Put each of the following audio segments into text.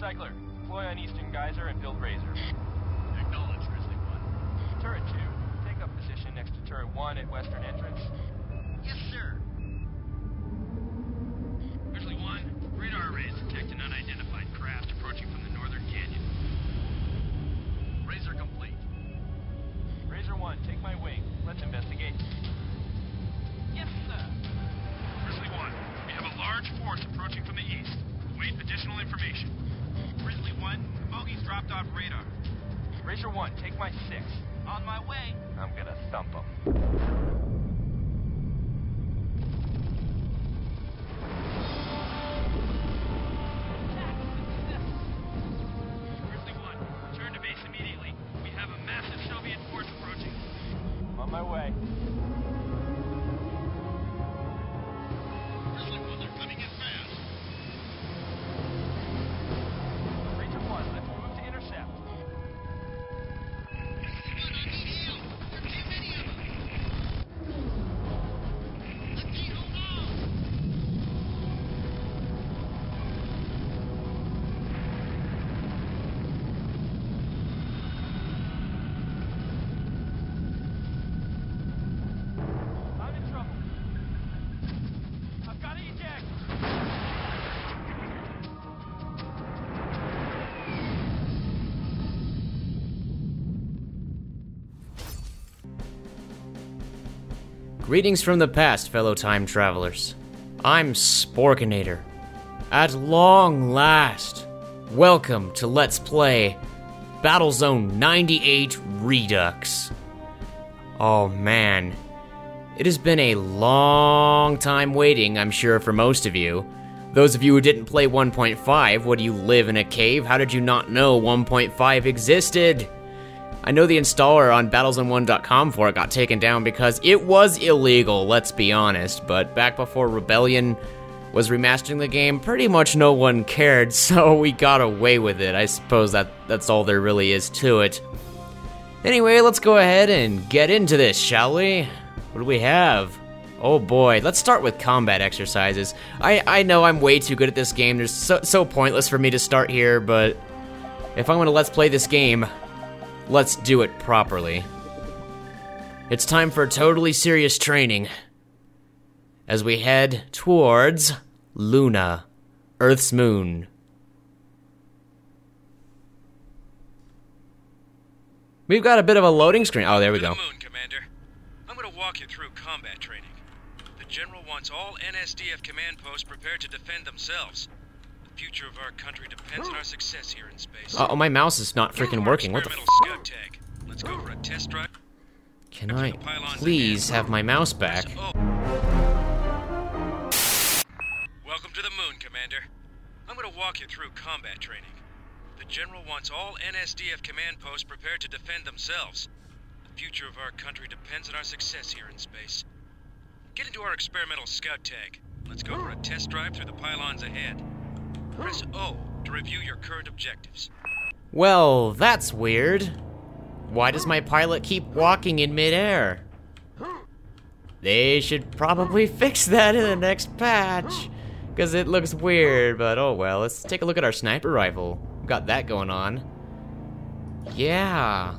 Cycler, deploy on Eastern Geyser and build Razor. Acknowledge, Grizzly 1. Turret 2, take up position next to Turret 1 at Western Entrance. Yes, sir. Razor 1, take my 6. On my way. I'm gonna thump him. Greetings from the past, fellow time travelers. I'm Sporkinator. At long last, welcome to Let's Play Battlezone 98 Redux. Oh man, it has been a long time waiting, I'm sure, for most of you. Those of you who didn't play 1.5, what do you live in a cave? How did you not know 1.5 existed? I know the installer on battlezone1.com for it got taken down because it was illegal, let's be honest, but back before Rebellion was remastering the game, pretty much no one cared, so we got away with it. I suppose that that's all there really is to it. Anyway, let's go ahead and get into this, shall we? What do we have? Oh boy, let's start with combat exercises. I, I know I'm way too good at this game. There's so, so pointless for me to start here, but if I'm gonna let's play this game, let's do it properly. It's time for totally serious training as we head towards Luna, Earth's moon. We've got a bit of a loading screen. Oh, there we go. moon, Commander. I'm going to walk you through combat training. The General wants all NSDF command posts prepared to defend themselves. Future of our country depends on our success here in space. Oh, my mouse is not freaking working. What the Experimental f- Let's go for a test drive. Can I please have my mouse back? Welcome to the moon, Commander. I'm going to walk you through combat training. The General wants all NSDF command posts prepared to defend themselves. The future of our country depends on our success here in space. Get into our experimental scout tag. Let's go for a test drive through the pylons ahead. Press O to review your current objectives. Well, that's weird. Why does my pilot keep walking in midair? They should probably fix that in the next patch. Because it looks weird, but oh well. Let's take a look at our sniper rifle. We've got that going on. Yeah.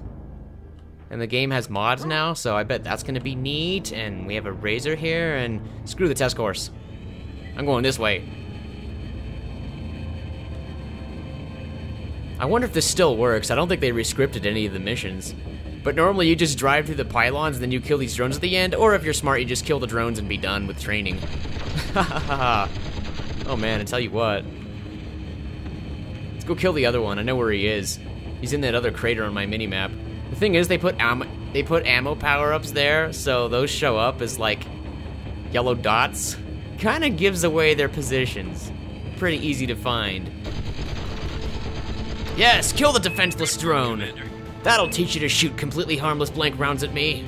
And the game has mods now, so I bet that's gonna be neat. And we have a razor here, and screw the test course. I'm going this way. I wonder if this still works. I don't think they rescripted any of the missions. But normally you just drive through the pylons and then you kill these drones at the end, or if you're smart, you just kill the drones and be done with training. oh man, I tell you what. Let's go kill the other one. I know where he is. He's in that other crater on my minimap. The thing is, they put ammo, they put ammo power-ups there, so those show up as like yellow dots. Kind of gives away their positions. Pretty easy to find. Yes, kill the defenseless drone. That'll teach you to shoot completely harmless blank rounds at me.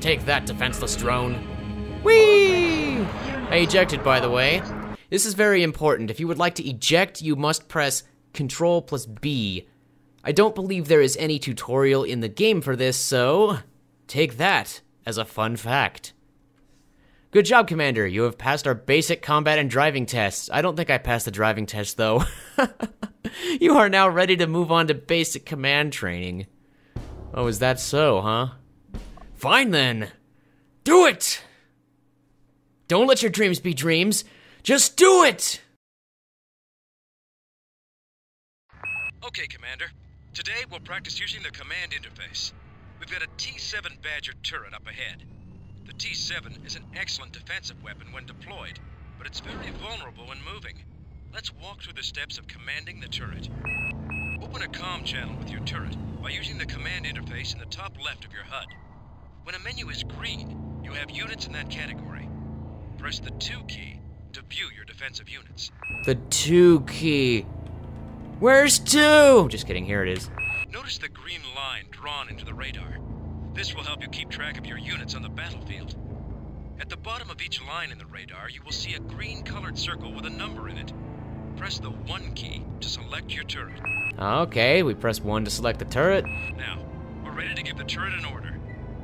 Take that, defenseless drone. Whee! I ejected, by the way. This is very important. If you would like to eject, you must press Control plus B. I don't believe there is any tutorial in the game for this, so take that as a fun fact. Good job, Commander. You have passed our basic combat and driving tests. I don't think I passed the driving test, though. you are now ready to move on to basic command training. Oh, is that so, huh? Fine then. Do it! Don't let your dreams be dreams. Just do it! Okay, Commander. Today we'll practice using the command interface. We've got a T-7 Badger turret up ahead. The T-7 is an excellent defensive weapon when deployed, but it's very vulnerable when moving. Let's walk through the steps of commanding the turret. Open a comm channel with your turret by using the command interface in the top left of your HUD. When a menu is green, you have units in that category. Press the 2 key to view your defensive units. The 2 key. Where's 2? Just kidding, here it is. Notice the green line drawn into the radar. This will help you keep track of your units on the battlefield. At the bottom of each line in the radar, you will see a green colored circle with a number in it. Press the 1 key to select your turret. Okay, we press 1 to select the turret. Now, we're ready to give the turret an order.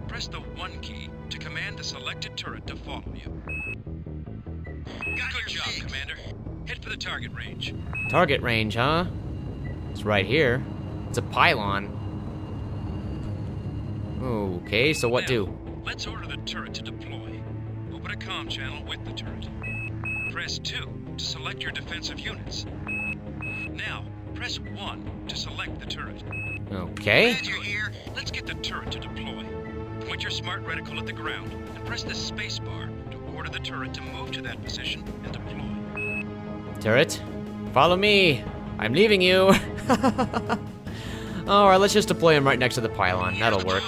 Press the 1 key to command the selected turret to follow you. Good job, Commander. Head for the target range. Target range, huh? It's right here. It's a pylon. Okay, so what Now, do? Let's order the turret to deploy. Open a comm channel with the turret. Press 2 to select your defensive units. Now, press 1 to select the turret. Okay. Roger here. Let's get the turret to deploy. Point your smart reticle at the ground and press the spacebar to order the turret to move to that position and deploy. Turret, follow me. I'm leaving you. Alright, let's just deploy him right next to the pylon. That'll work.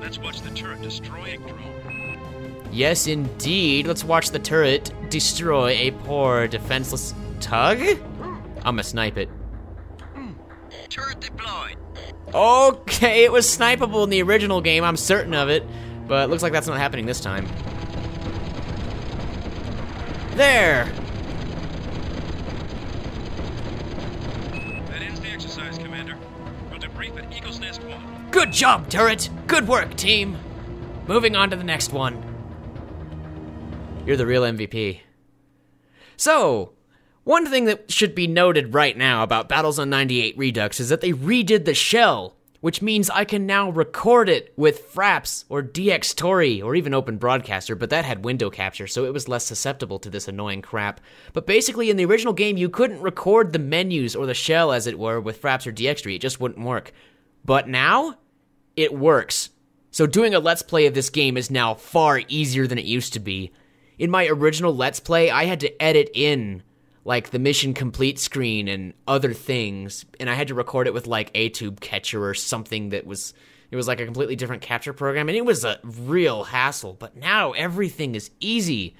Let's watch the turret destroy a drone. Yes, indeed. Let's watch the turret destroy a poor defenseless tug. I'ma snipe it. Turret deployed. Okay, it was snipeable in the original game, I'm certain of it. But it looks like that's not happening this time. There! Good job, turret! Good work, team! Moving on to the next one. You're the real MVP. So, one thing that should be noted right now about Battlezone 98 Redux is that they redid the shell, which means I can now record it with Fraps or DxTory or even Open Broadcaster, but that had window capture, so it was less susceptible to this annoying crap. But basically, in the original game, you couldn't record the menus or the shell, as it were, with Fraps or DxTory. It just wouldn't work. But now, it works. So doing a Let's Play of this game is now far easier than it used to be. In my original Let's Play, I had to edit in like the mission complete screen and other things, and I had to record it with like a tube catcher or something that was it was like a completely different capture program, and it was a real hassle. But now everything is easy.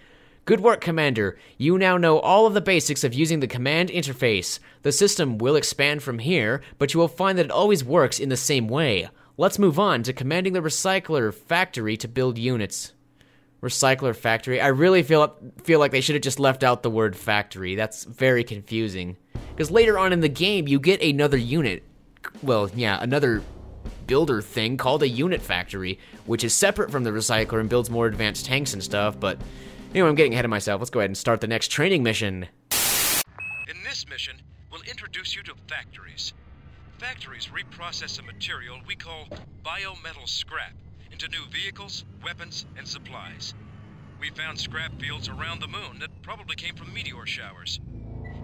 Good work, Commander. You now know all of the basics of using the command interface. The system will expand from here, but you will find that it always works in the same way. Let's move on to commanding the recycler factory to build units. Recycler factory. I really feel feel like they should have just left out the word factory. That's very confusing. Because later on in the game, you get another unit. Well, yeah, another builder thing called a unit factory, which is separate from the recycler and builds more advanced tanks and stuff. But anyway, I'm getting ahead of myself. Let's go ahead and start the next training mission. In this mission, we'll introduce you to factories. Factories reprocess a material we call biometal scrap into new vehicles, weapons, and supplies. We found scrap fields around the moon that probably came from meteor showers.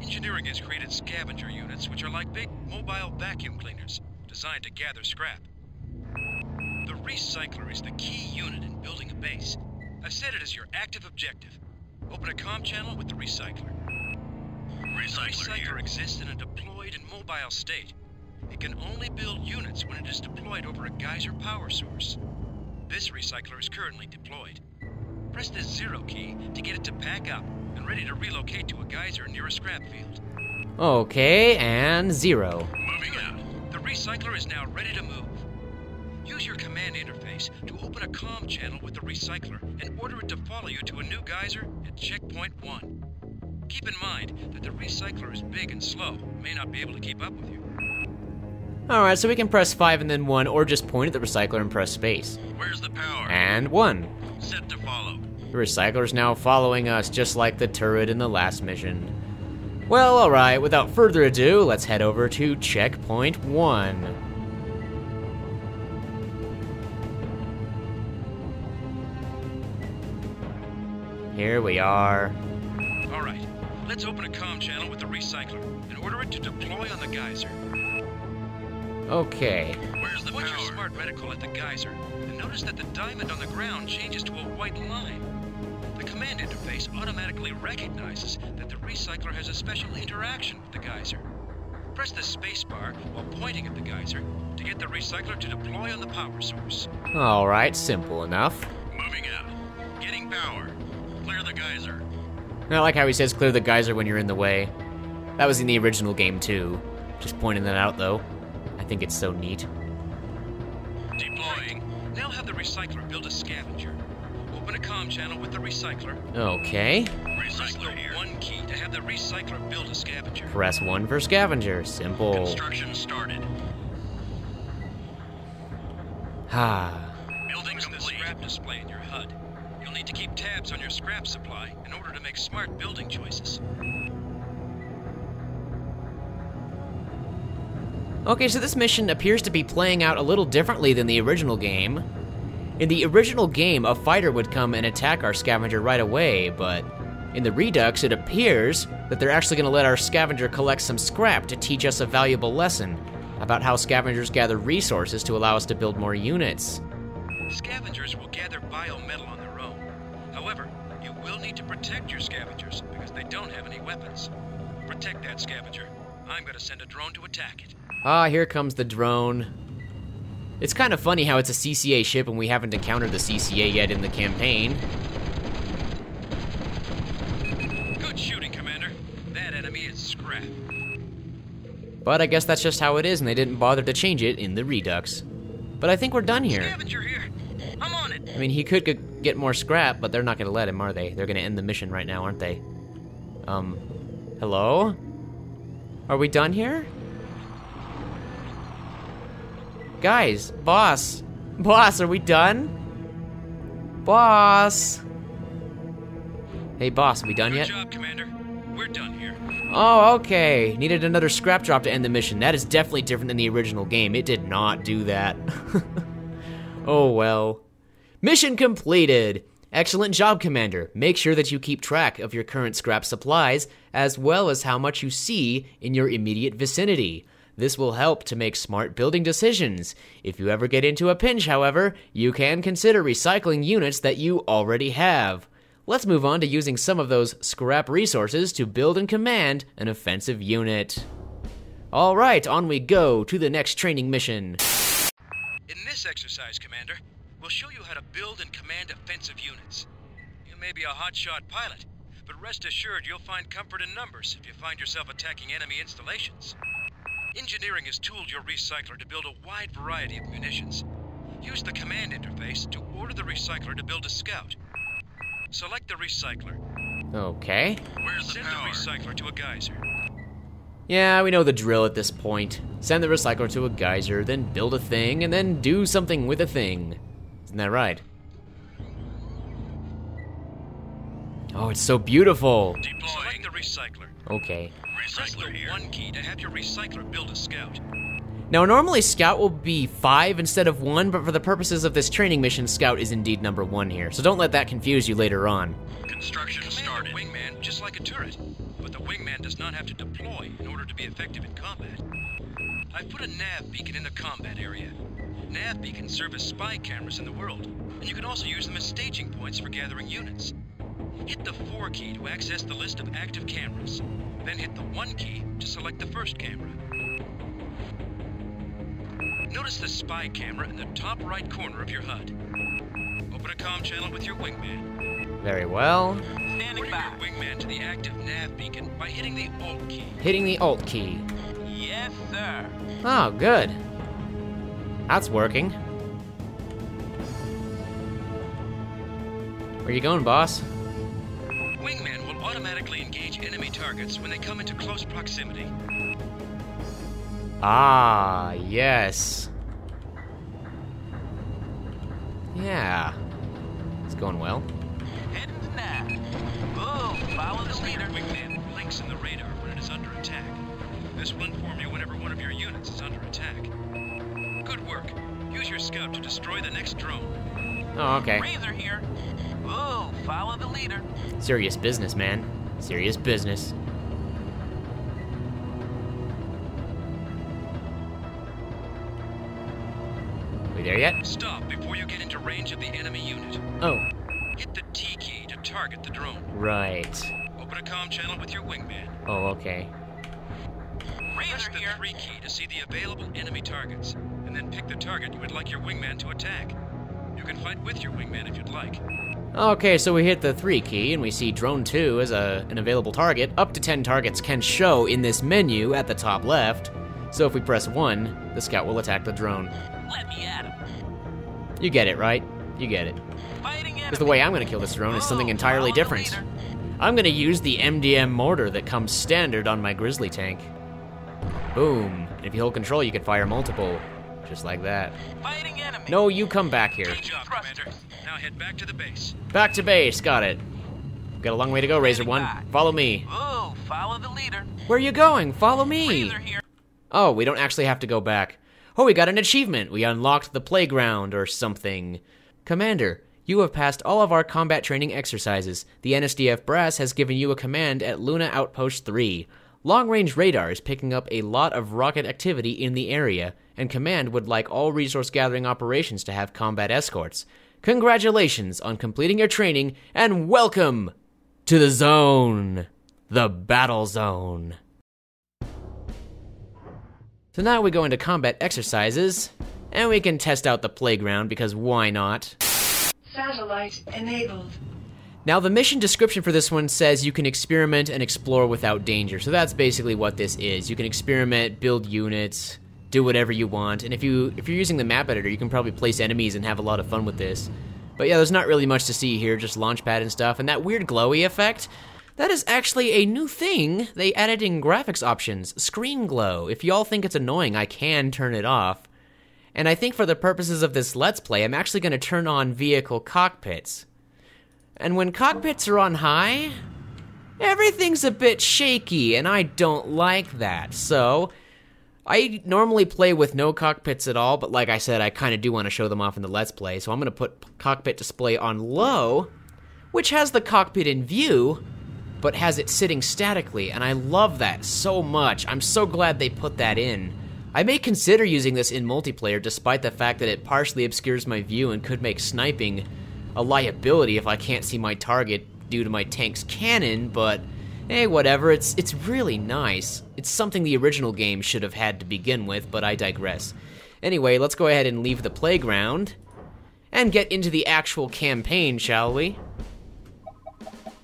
Engineering has created scavenger units which are like big mobile vacuum cleaners designed to gather scrap. The recycler is the key unit in building a base. I've set it as your active objective. Open a comm channel with the recycler. Recycler recycler here. exists in a deployed and mobile state. It can only build units when it is deployed over a geyser power source. This recycler is currently deployed. Press the zero key to get it to pack up and ready to relocate to a geyser near a scrap field. Okay, and zero. Moving out. The recycler is now ready to move. Use your command interface to open a comm channel with the recycler and order it to follow you to a new geyser at checkpoint 1. Keep in mind that the recycler is big and slow, may not be able to keep up with you. Alright, so we can press 5 and then 1, or just point at the recycler and press space. Where's the power? And 1. Set to follow. The recycler's now following us, just like the turret in the last mission. Well, alright, without further ado, let's head over to checkpoint one. Here we are. All right, let's open a comm channel with the recycler and order it to deploy on the geyser. Okay. Where's the Point your smart reticle at the geyser and notice that the diamond on the ground changes to a white line. The command interface automatically recognizes that the recycler has a special interaction with the geyser. Press the spacebar while pointing at the geyser to get the recycler to deploy on the power source. Alright, simple enough. Moving out. Getting power. Clear the geyser. I like how he says clear the geyser when you're in the way. That was in the original game too. Just pointing that out though. I think it's so neat. Deploying. Now have the recycler build a scavenger. Open a comm channel with the recycler. Okay. Press Recycler here. one key to have the recycler build a scavenger. Press 1 for scavenger. Simple. Construction started. Ah. Building Notice the scrap display in your HUD. You'll need to keep tabs on your scrap supply in order to make smart building choices. Okay, so this mission appears to be playing out a little differently than the original game. In the original game, a fighter would come and attack our scavenger right away, but in the Redux, it appears that they're actually going to let our scavenger collect some scrap to teach us a valuable lesson about how scavengers gather resources to allow us to build more units. Scavengers will gather biometal on their own. However, you will need to protect your scavengers because they don't have any weapons. Protect that scavenger. I'm going to send a drone to attack it. Ah, here comes the drone. It's kind of funny how it's a CCA ship and we haven't encountered the CCA yet in the campaign. Good shooting, Commander. That enemy is scrap. But I guess that's just how it is, and they didn't bother to change it in the Redux. But I think we're done here. Scavenger here. I'm on it. I mean, he could get more scrap, but they're not going to let him, are they? They're going to end the mission right now, aren't they? Um, hello? Are we done here? Guys, boss. Boss, are we done? Boss. Hey, boss, are we done Good yet? job, Commander. We're done here. Oh, okay. Needed another scrap drop to end the mission. That is definitely different than the original game. It did not do that. oh, well. Mission completed. Excellent job, Commander. Make sure that you keep track of your current scrap supplies, as well as how much you see in your immediate vicinity. This will help to make smart building decisions. If you ever get into a pinch, however, you can consider recycling units that you already have. Let's move on to using some of those scrap resources to build and command an offensive unit. Alright, on we go to the next training mission. In this exercise, Commander, we'll show you how to build and command offensive units. You may be a hotshot pilot, but rest assured you'll find comfort in numbers if you find yourself attacking enemy installations. Engineering has tooled your recycler to build a wide variety of munitions. Use the command interface to order the recycler to build a scout. Select the recycler. Okay. Where's the Send power? the recycler to a geyser. Yeah, we know the drill at this point. Send the recycler to a geyser, then build a thing, and then do something with a thing. Isn't that right? Oh, it's so beautiful. Deploying. The recycler. Okay. Recycler here. one key to have your recycler build a scout. Now, normally Scout will be 5 instead of 1, but for the purposes of this training mission, Scout is indeed number 1 here. So don't let that confuse you later on. Construction Command started. a wingman just like a turret, but the wingman does not have to deploy in order to be effective in combat. I've put a nav beacon in the combat area. Nav beacons serve as spy cameras in the world, and you can also use them as staging points for gathering units. Hit the 4 key to access the list of active cameras, then hit the 1 key to select the first camera. Notice the spy camera in the top right corner of your HUD. Open a comm channel with your wingman. Very well. Order your wingman to the active nav beacon by hitting the Alt key. Hitting the Alt key. Yes, sir. Oh, good. That's working. Where you going, boss? Wingman will automatically engage enemy targets when they come into close proximity. Ah, yes. Yeah. It's going well. Head leader. Wingman blinks in the radar when it is under attack. This will inform you whenever one of your units is under attack. Good work. Use your scout to destroy the next drone. Oh, okay. Razor here. Ooh, follow the leader. Serious business, man. Serious business. We there yet? Stop before you get into range of the enemy unit. Oh, Hit the T key to target the drone. right. Open a comm channel with your wingman. Oh, okay. Press the here. 3 key to see the available enemy targets, and then pick the target you would like your wingman to attack. You can fight with your wingman if you'd like. Okay, so we hit the 3 key and we see drone 2 as a, an available target. Up to 10 targets can show in this menu at the top left. So if we press 1, the scout will attack the drone. Let me at him. You get it, right? You get it. Fighting Because the way I'm gonna kill this drone is something oh, entirely different. I'm gonna use the MDM mortar that comes standard on my Grizzly tank. Boom. If you hold control, you can fire multiple. Just like that. Fighting enemy. No, you come back here. Good job, Commander. Now head back to the base. Back to base, got it. Got a long way to go, Razor One. Follow me. Follow the leader. Where are you going? Follow me. Oh, we don't actually have to go back. Oh, we got an achievement. We unlocked the playground or something. Commander, you have passed all of our combat training exercises. The NSDF brass has given you a command at Luna Outpost 3. Long range radar is picking up a lot of rocket activity in the area, and Command would like all resource gathering operations to have combat escorts. Congratulations on completing your training, and welcome to the zone! The battle zone. So now we go into combat exercises, and we can test out the playground because why not? Satellite enabled. Now, the mission description for this one says you can experiment and explore without danger. So that's basically what this is. You can experiment, build units, do whatever you want. And if you if you're using the map editor, you can probably place enemies and have a lot of fun with this. But yeah, there's not really much to see here, just launchpad and stuff. And that weird glowy effect, that is actually a new thing they added in graphics options, screen glow. If y'all think it's annoying, I can turn it off. And I think for the purposes of this Let's Play, I'm actually going to turn on vehicle cockpits. And when cockpits are on high, everything's a bit shaky, and I don't like that. So, I normally play with no cockpits at all, but like I said, I kind of do want to show them off in the Let's Play. So I'm going to put cockpit display on low, which has the cockpit in view, but has it sitting statically, and I love that so much. I'm so glad they put that in. I may consider using this in multiplayer despite the fact that it partially obscures my view and could make sniping a liability if I can't see my target due to my tank's cannon, but hey, whatever. It's it's really nice. It's something the original game should have had to begin with, but I digress. Anyway, let's go ahead and leave the playground and get into the actual campaign, shall we?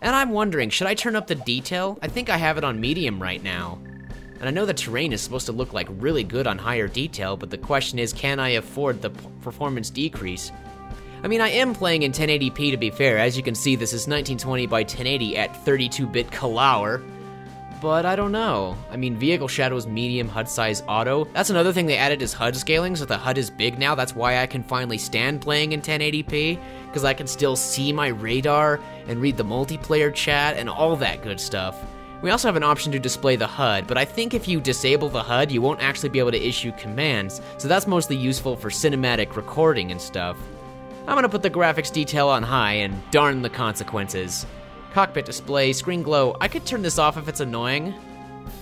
And I'm wondering, should I turn up the detail? I think I have it on medium right now. And I know the terrain is supposed to look like really good on higher detail, but the question is, can I afford the performance decrease? I mean, I am playing in 1080p to be fair. As you can see, this is 1920 by 1080 at 32-bit color. But I don't know. I mean, vehicle shadows medium HUD size auto. That's another thing they added is HUD scaling, so the HUD is big now. That's why I can finally stand playing in 1080p, because I can still see my radar and read the multiplayer chat and all that good stuff. We also have an option to display the HUD, but I think if you disable the HUD, you won't actually be able to issue commands, so that's mostly useful for cinematic recording and stuff. I'm gonna put the graphics detail on high and darn the consequences. Cockpit display, screen glow. I could turn this off if it's annoying,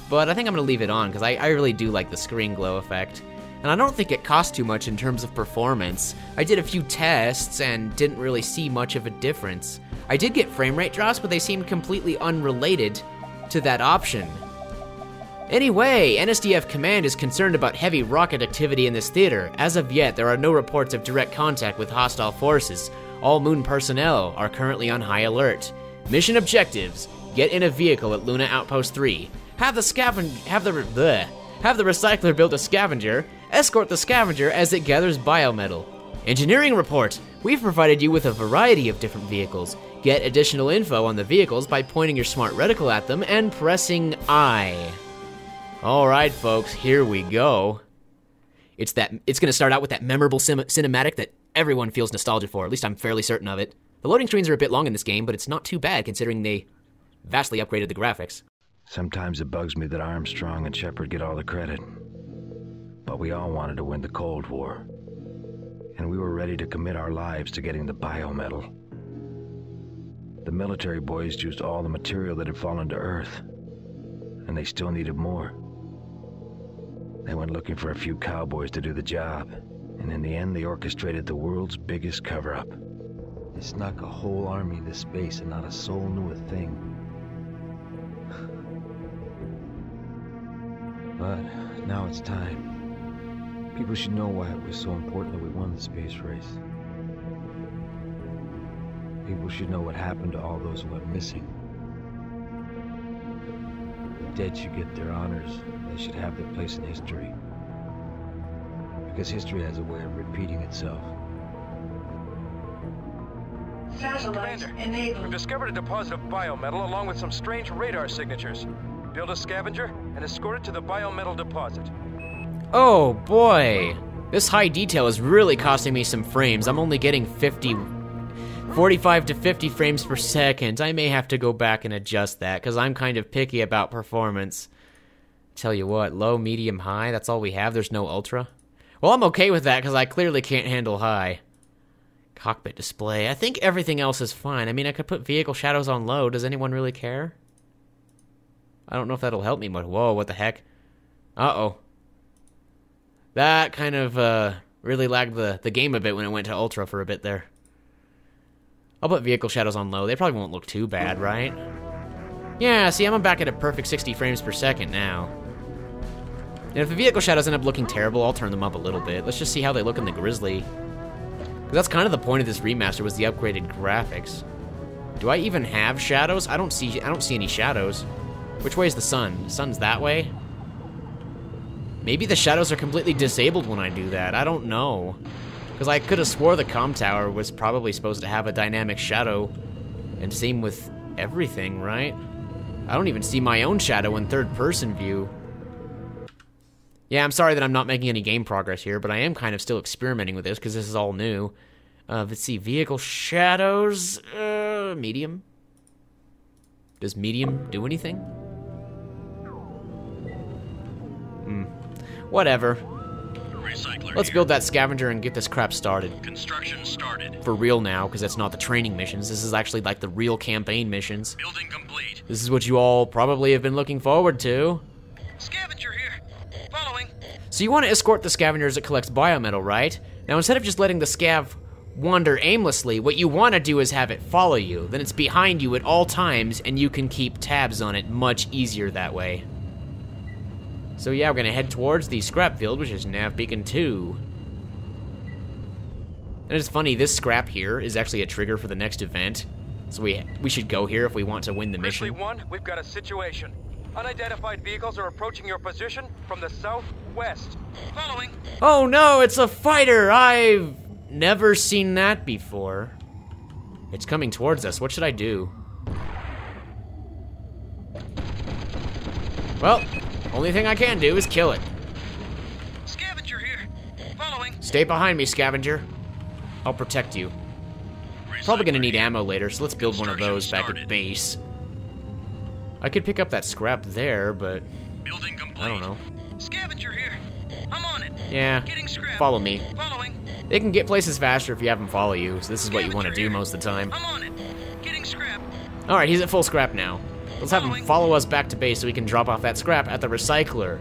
but I think I'm gonna leave it on because I, I really do like the screen glow effect. And I don't think it costs too much in terms of performance. I did a few tests and didn't really see much of a difference. I did get frame rate drops, but they seemed completely unrelated to that option. Anyway, NSDF Command is concerned about heavy rocket activity in this theater. As of yet, there are no reports of direct contact with hostile forces. All Moon personnel are currently on high alert. Mission objectives: Get in a vehicle at Luna Outpost 3. Have the scaven have the bleh, have the recycler build a scavenger. Escort the scavenger as it gathers biometal. Engineering report: We've provided you with a variety of different vehicles. Get additional info on the vehicles by pointing your smart reticle at them and pressing I. All right, folks, here we go. It's that it's going to start out with that memorable cinematic that everyone feels nostalgia for. At least I'm fairly certain of it. The loading screens are a bit long in this game, but it's not too bad considering they vastly upgraded the graphics. Sometimes it bugs me that Armstrong and Shepard get all the credit. But we all wanted to win the Cold War. And we were ready to commit our lives to getting the biometal. The military boys used all the material that had fallen to Earth. And they still needed more. They went looking for a few cowboys to do the job. And in the end, they orchestrated the world's biggest cover up. They snuck a whole army into space and not a soul knew a thing. But now it's time. People should know why it was so important that we won the space race. People should know what happened to all those who went missing. The dead should get their honors. They should have their place in history. Because history has a way of repeating itself. Satellite Commander, We've discovered a deposit of biometal along with some strange radar signatures. Build a scavenger and escort it to the biometal deposit. Oh boy! This high detail is really costing me some frames. I'm only getting 50. 45 to 50 frames per second. I may have to go back and adjust that because I'm kind of picky about performance. Tell you what, low, medium, high, that's all we have. There's no ultra. Well, I'm okay with that because I clearly can't handle high. Cockpit display. I think everything else is fine. I mean, I could put vehicle shadows on low. Does anyone really care? I don't know if that'll help me, but whoa, what the heck? Uh oh. That kind of uh, really lagged the, the game a bit when it went to ultra for a bit there. I'll put vehicle shadows on low. They probably won't look too bad, right? Yeah, see, I'm back at a perfect 60 frames per second now. And if the vehicle shadows end up looking terrible, I'll turn them up a little bit. Let's just see how they look in the Grizzly. Because that's kind of the point of this remaster was the upgraded graphics. Do I even have shadows? I don't see I don't see any shadows. Which way is the sun? The sun's that way? Maybe the shadows are completely disabled when I do that. I don't know. Because I could have swore the com tower was probably supposed to have a dynamic shadow. And same with everything, right? I don't even see my own shadow in third person view. Yeah, I'm sorry that I'm not making any game progress here, but I am kind of still experimenting with this because this is all new. Uh, let's see, vehicle shadows, uh, medium. Does medium do anything? Hmm. Whatever. Recycler Let's here. build that scavenger and get this crap started. Construction started. For real now, because that's not the training missions. This is actually like the real campaign missions. Building complete. This is what you all probably have been looking forward to. Scavenger. So you want to escort the scavenger as it collects biometal, right? Now instead of just letting the scav wander aimlessly, what you want to do is have it follow you. Then it's behind you at all times, and you can keep tabs on it much easier that way. So yeah, we're gonna head towards the scrap field, which is nav beacon 2. And it's funny, this scrap here is actually a trigger for the next event. So we we should go here if we want to win the mission. 1, we've got a situation. Unidentified vehicles are approaching your position from the southwest. Following. Oh no, it's a fighter! I've never seen that before. It's coming towards us. What should I do? Well, only thing I can do is kill it. Scavenger here. Following. Stay behind me, scavenger. I'll protect you. Probably gonna need ammo later, so let's build one of those back at base. I could pick up that scrap there, but Building complete. I don't know. Scavenger here. Yeah, follow me. Following. They can get places faster if you have them follow you, so this is what you want to do most of the time. I'm on it. Getting scrap. Alright, he's at full scrap now. Let's have him follow us back to base so we can drop off that scrap at the recycler.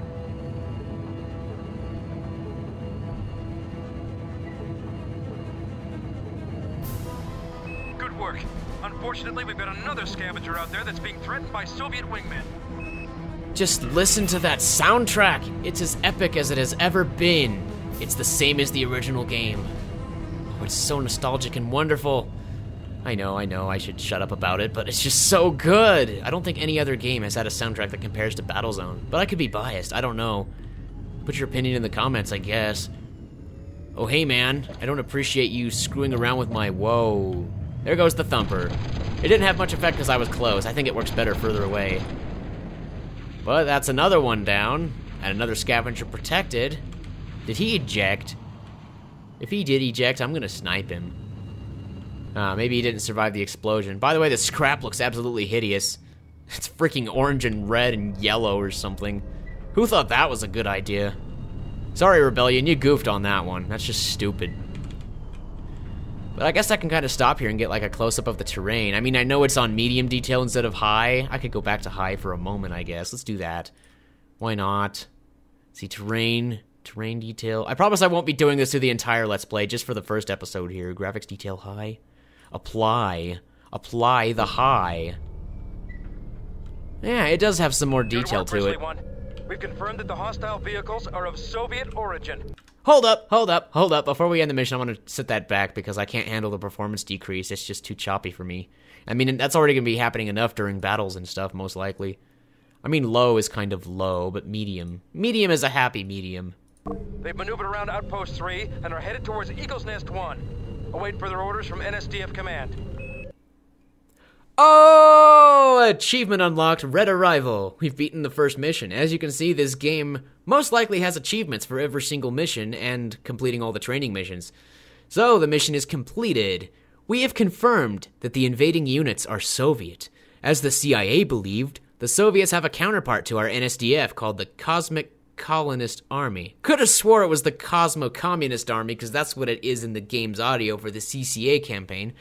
Good work. Unfortunately, we've got another scavenger out there that's being threatened by Soviet wingmen. Just listen to that soundtrack. It's as epic as it has ever been. It's the same as the original game. Oh, it's so nostalgic and wonderful. I know, I know, I should shut up about it, but it's just so good. I don't think any other game has had a soundtrack that compares to Battlezone, but I could be biased. I don't know. Put your opinion in the comments, I guess. Oh, hey, man, I don't appreciate you screwing around with my. Whoa. There goes the thumper. It didn't have much effect because I was close. I think it works better further away. But that's another one down, and another scavenger protected. Did he eject? If he did eject, I'm gonna snipe him. Uh, maybe he didn't survive the explosion. By the way, the scrap looks absolutely hideous. It's freaking orange and red and yellow or something. Who thought that was a good idea? Sorry, Rebellion, you goofed on that one. That's just stupid. But I guess I can kind of stop here and get like a close-up of the terrain. I mean, I know it's on medium detail instead of high. I could go back to high for a moment, I guess. Let's do that. Why not? See, terrain, terrain detail. I promise I won't be doing this through the entire Let's Play, just for the first episode here. Graphics detail high. Apply. Apply the high. Yeah, it does have some more detail work, to it. One. We've confirmed that the hostile vehicles are of Soviet origin. Hold up, hold up, hold up. Before we end the mission, I want to set that back because I can't handle the performance decrease. It's just too choppy for me. I mean, that's already going to be happening enough during battles and stuff, most likely. I mean, low is kind of low, but medium. Medium is a happy medium. They've maneuvered around Outpost 3 and are headed towards Eagle's Nest 1. Await further orders from NSDF Command. Oh, achievement unlocked, Red Arrival. We've beaten the first mission. As you can see, this game most likely has achievements for every single mission and completing all the training missions. So, the mission is completed. We have confirmed that the invading units are Soviet. As the CIA believed, the Soviets have a counterpart to our NSDF called the Cosmic Colonist Army. Could have swore it was the Cosmo Communist Army because that's what it is in the game's audio for the CCA campaign.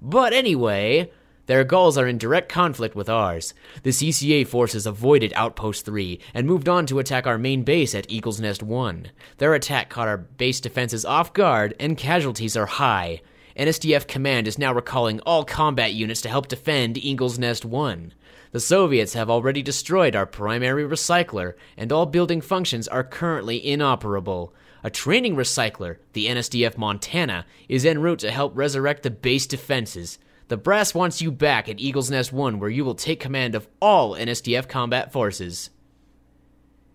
But anyway, their goals are in direct conflict with ours. The CCA forces avoided Outpost 3 and moved on to attack our main base at Eagle's Nest 1. Their attack caught our base defenses off guard and casualties are high. NSDF Command is now recalling all combat units to help defend Eagle's Nest 1. The Soviets have already destroyed our primary recycler, and all building functions are currently inoperable. A training recycler, the NSDF Montana, is en route to help resurrect the base defenses. The brass wants you back at Eagle's Nest 1, where you will take command of all NSDF combat forces.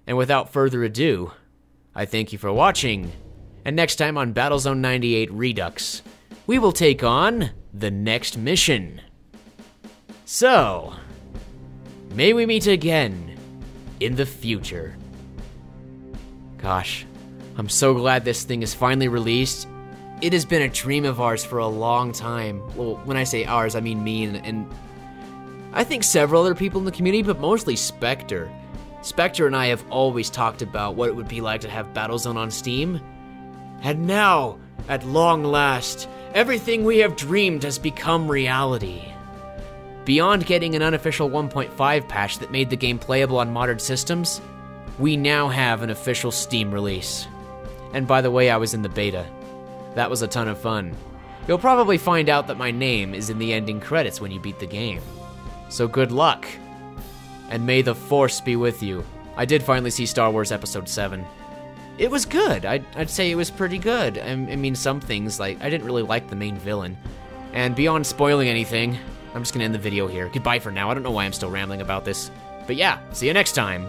And without further ado, I thank you for watching. And next time on Battlezone 98 Redux, we will take on the next mission. So, may we meet again in the future. Gosh, I'm so glad this thing is finally released. It has been a dream of ours for a long time. Well, when I say ours, I mean me and, and I think several other people in the community, but mostly Spectre. Spectre and I have always talked about what it would be like to have Battlezone on Steam. And now, at long last, everything we have dreamed has become reality. Beyond getting an unofficial 1.5 patch that made the game playable on modern systems, we now have an official Steam release. And by the way, I was in the beta. That was a ton of fun. You'll probably find out that my name is in the ending credits when you beat the game. So good luck. And may the Force be with you. I did finally see Star Wars Episode 7. It was good. I'd, I'd say it was pretty good. I, I mean, some things, like, I didn't really like the main villain. And beyond spoiling anything, I'm just gonna end the video here. Goodbye for now. I don't know why I'm still rambling about this. But yeah, see you next time.